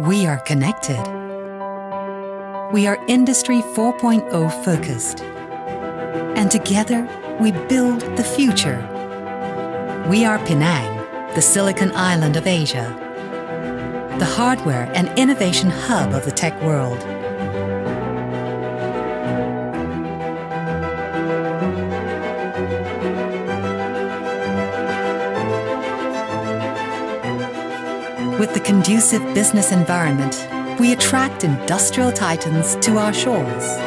We are connected. We are Industry 4.0 focused. And together, we build the future. We are Penang, the Silicon Island of Asia, the hardware and innovation hub of the tech world. With the conducive business environment, we attract industrial titans to our shores.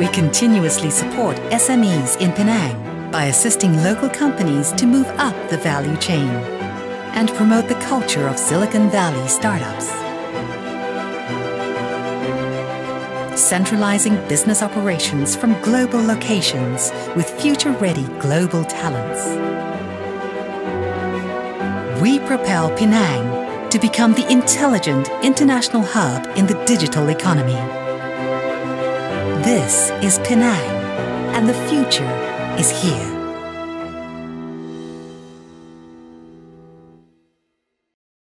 We continuously support SMEs in Penang by assisting local companies to move up the value chain and promote the culture of Silicon Valley startups. Centralizing business operations from global locations with future-ready global talents. We propel Penang to become the intelligent international hub in the digital economy. This is Penang, and the future is here.